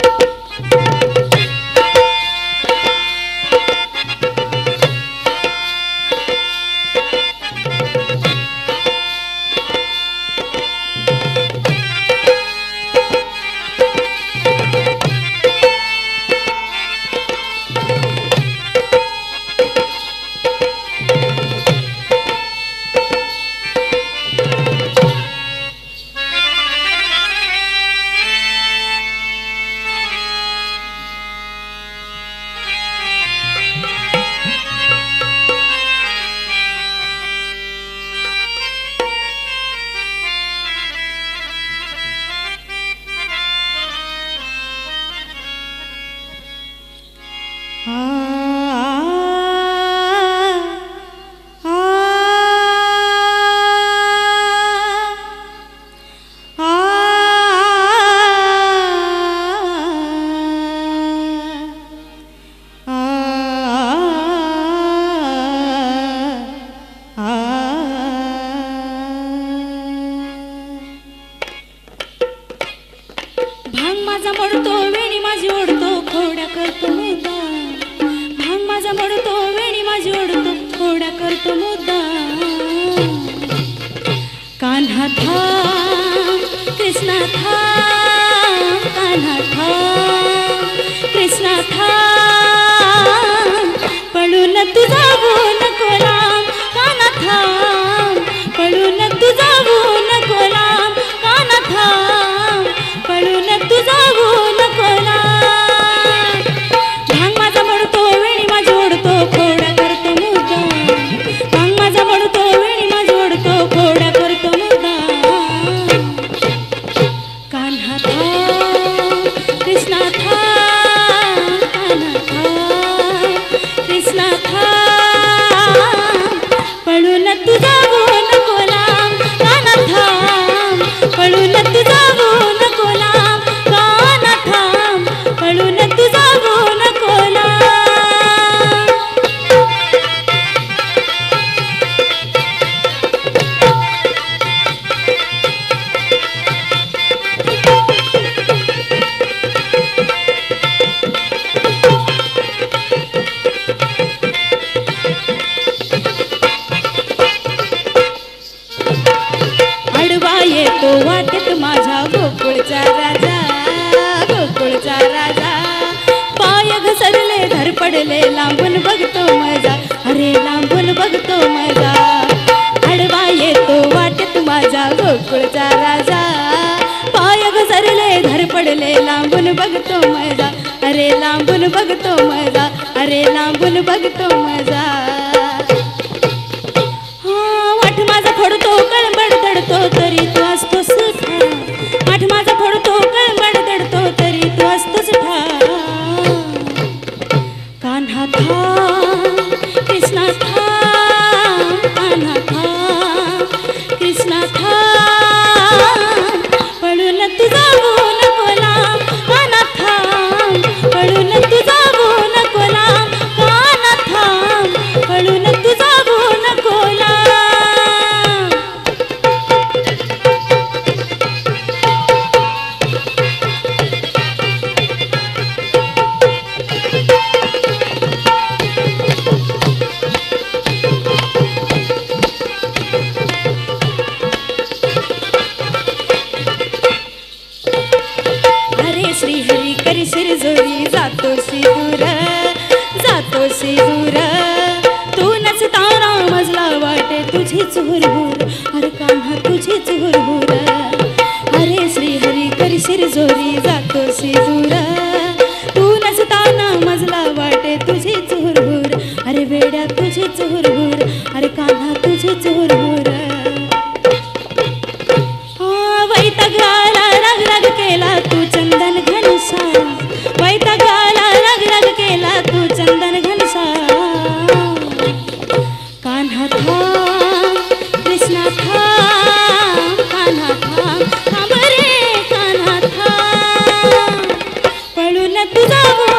you. करतो मुद्दा. भांग माझा मोडतो वेणी माझी ओढतो कोडा करतो मुद्दा. कान्हा था गोकुळचा राजा. पाय घसरले धर पडले लांबून बघतो मजा. अरे लांबून बघतो मजा. अरे लांबून बघतो मजा. इंतजार चंदन घनसा कान्हा था कृष्णा था कान्हा था थांब कान्हा था पळून तुझा